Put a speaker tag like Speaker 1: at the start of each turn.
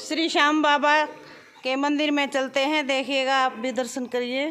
Speaker 1: श्री श्याम बाबा के मंदिर में चलते हैं देखिएगा आप भी दर्शन करिए।